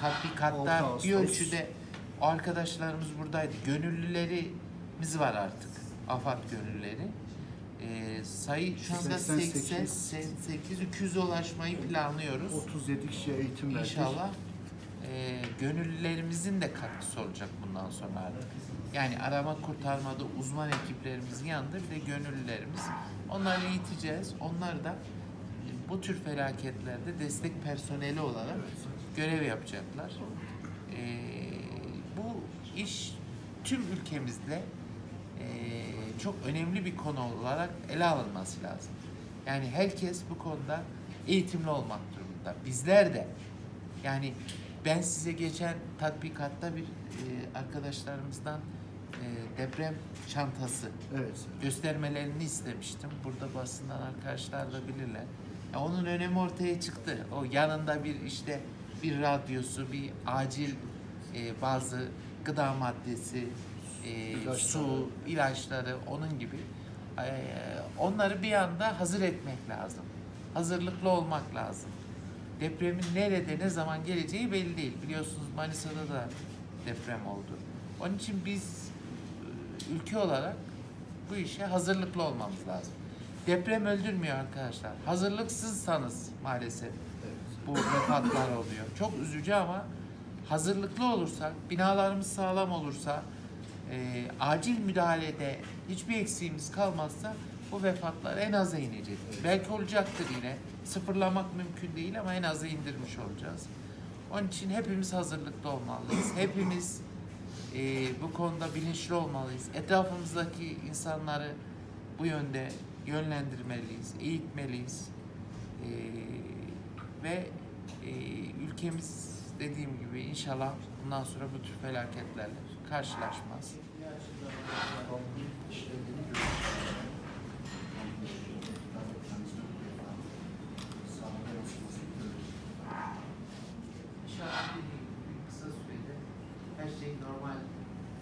tatbikatta bir ölçüde arkadaşlarımız buradaydı. Gönüllülerimiz var artık. AFAD gönüllüleri. Ee, sayı şu anda 88. 80, 88, 200'e ulaşmayı planlıyoruz. 37 kişiye eğitim verdik. İnşallah e, gönüllülerimizin de katkısı olacak bundan sonra artık. Yani arama kurtarmada uzman ekiplerimizin yanında bir de gönüllülerimiz. Onları eğiteceğiz. Onlar da bu tür felaketlerde destek personeli olarak görev yapacaklar. E, bu iş tüm ülkemizde e, çok önemli bir konu olarak ele alınması lazım. Yani herkes bu konuda eğitimli olmak durumunda. Bizler de yani ben size geçen tatbikatta bir e, arkadaşlarımızdan e, deprem çantası Evet. göstermelerini istemiştim. Burada basından arkadaşlar da bilirler. Ya onun önemi ortaya çıktı. O yanında bir işte bir radyosu, bir acil e, bazı gıda maddesi, e, İlaçları. su, ilaçları onun gibi. E, onları bir anda hazır etmek lazım. Hazırlıklı olmak lazım. Depremin nerede, ne zaman geleceği belli değil. Biliyorsunuz Manisa'da da deprem oldu. Onun için biz e, ülke olarak bu işe hazırlıklı olmamız lazım. Deprem öldürmüyor arkadaşlar. Hazırlıksızsanız maalesef bu vefatlar oluyor. Çok üzücü ama hazırlıklı olursak, binalarımız sağlam olursa, e, acil müdahalede hiçbir eksiğimiz kalmazsa bu vefatlar en aza inecek. Belki olacaktır yine. Sıfırlamak mümkün değil ama en aza indirmiş olacağız. Onun için hepimiz hazırlıklı olmalıyız. Hepimiz e, bu konuda bilinçli olmalıyız. Etrafımızdaki insanları bu yönde yönlendirmeliyiz, eğitmeliyiz. E, ve e, ülkemiz dediğim gibi inşallah bundan sonra bu tür felaketlerle karşılaşmaz. İnşallah kısa sürede her şey normal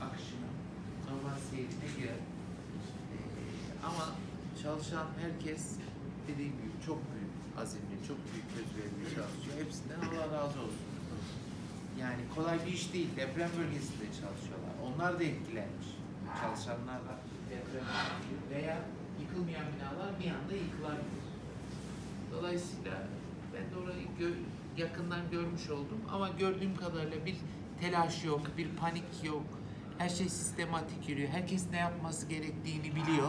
akışına, normal seyrine girer. Ee, ama çalışan herkes dediğim gibi çok büyük azimli, çok büyük özverili çalışıyor. Hepsinden Allah razı olsun. Yani kolay bir iş değil. Deprem bölgesinde çalışıyorlar. Onlar da etkilenmiş. Çalışanlar da deprem veya yıkılmayan binalar bir anda yıkılabilir. Dolayısıyla ben de orayı gö- yakından görmüş oldum ama gördüğüm kadarıyla bir telaş yok, bir panik yok. Her şey sistematik yürüyor. Herkes ne yapması gerektiğini biliyor.